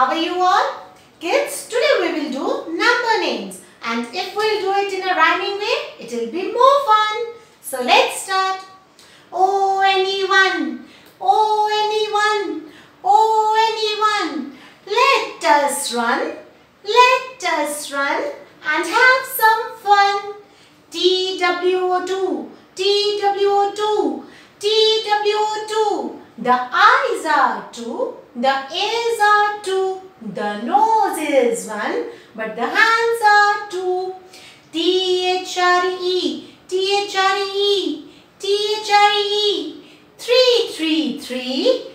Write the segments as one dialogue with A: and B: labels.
A: How are you all? Kids, today we will do number names. And if we'll do it in a rhyming way, it will be more fun. So let's start. Oh, anyone. Oh, anyone. Oh, anyone. Let us run. Let us run and have some fun. TWO2. TWO2. TWO2. The eyes are two, the ears are two, the nose is one, but the hands are two. T-H-R-E, T-H-R-E, T-H-R-E, three, three, three.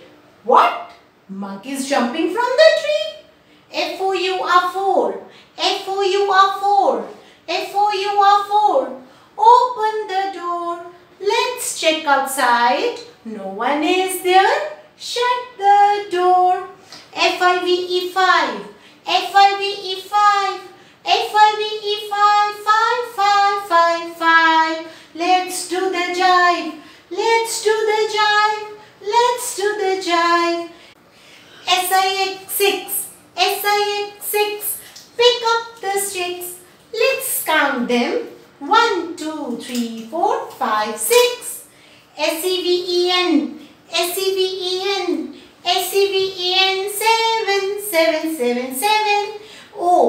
A: What? Monkeys jumping from the tree. F-O-U are four, F-O-U are four, F-O-U are four. Open the door. Let's check outside. No one is there. Shut the door. F-I-V-E 5. F-I-V-E 5. F-I-V-E 5. 5, 5, 5, 5. Let's do the jive. Let's do the jive. Let's do the jive. S-I-X 6. S-I-X 6. Pick up the sticks. Let's count them. 1, 2, 3, 4, 5, 6. S-E-V-E-N, S-E-V-E-N,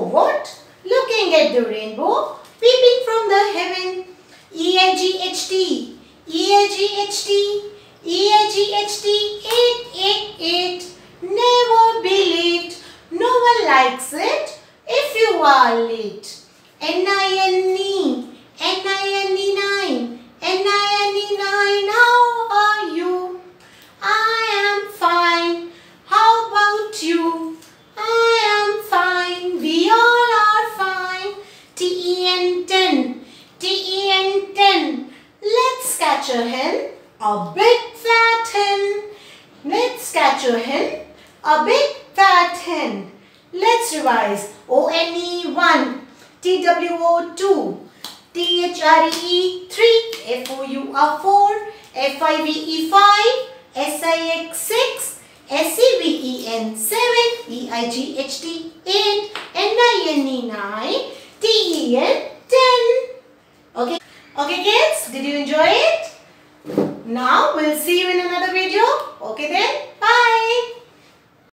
A: What? Looking at the rainbow, peeping from the heaven. E-I-G-H-T, E-I-G-H-T, E-I-G-H-T, 8, 8, 8. Never be late. No one likes it if you are late. N-I-N-E, N-I-N-E catch a hen. A big fat hen. Let's catch a hen. A big fat hen. Let's revise. O-N-E 1. T-W-O 2. T-H-R-E 3, F-O-U-R 4, F-I-V-E 5, S-I-X 6, S-E-V-E-N 7, E-I-G-H-T 8, N-I-N-E 9, T-E-N 10. Okay, okay kids, did you enjoy it? Now we'll see you in another video. Okay then.